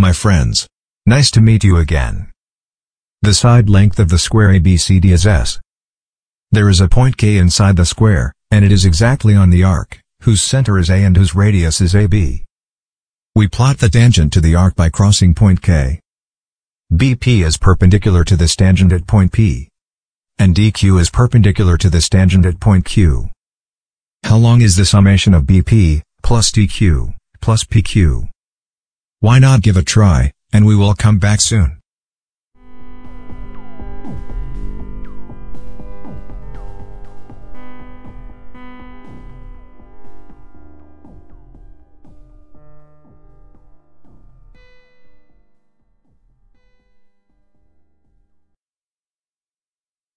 my friends. Nice to meet you again. The side length of the square ABCD is S. There is a point K inside the square, and it is exactly on the arc, whose center is A and whose radius is AB. We plot the tangent to the arc by crossing point K. BP is perpendicular to this tangent at point P. And DQ is perpendicular to this tangent at point Q. How long is the summation of BP, plus DQ, plus PQ? Why not give a try, and we will come back soon.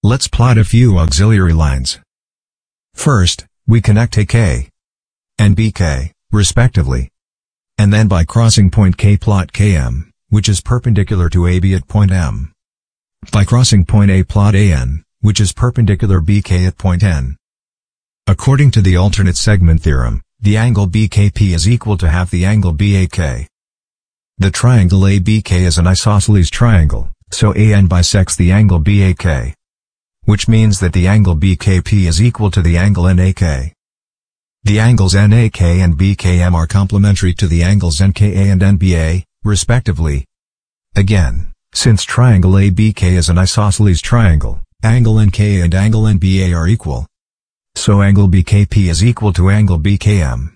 Let's plot a few auxiliary lines. First, we connect AK and BK, respectively. And then by crossing point K plot KM, which is perpendicular to AB at point M. By crossing point A plot AN, which is perpendicular BK at point N. According to the alternate segment theorem, the angle BKP is equal to half the angle BAK. The triangle ABK is an isosceles triangle, so AN bisects the angle BAK which means that the angle BKP is equal to the angle NAK. The angles NAK and BKM are complementary to the angles NKA and NBA, respectively. Again, since triangle ABK is an isosceles triangle, angle NKA and angle NBA are equal. So angle BKP is equal to angle BKM.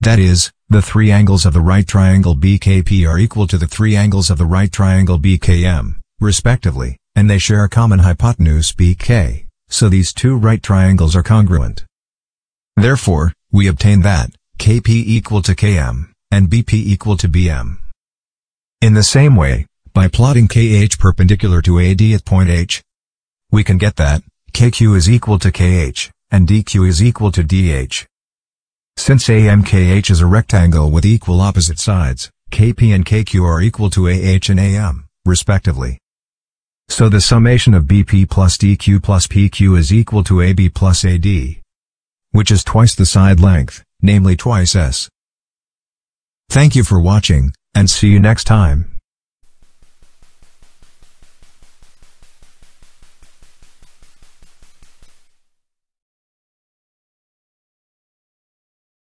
That is, the three angles of the right triangle BKP are equal to the three angles of the right triangle BKM, respectively and they share a common hypotenuse BK, so these two right triangles are congruent. Therefore, we obtain that, KP equal to KM, and BP equal to BM. In the same way, by plotting KH perpendicular to AD at point H, we can get that, KQ is equal to KH, and DQ is equal to DH. Since AMKH is a rectangle with equal opposite sides, KP and KQ are equal to AH and AM, respectively. So the summation of BP plus DQ plus PQ is equal to AB plus AD. Which is twice the side length, namely twice S. Thank you for watching, and see you next time.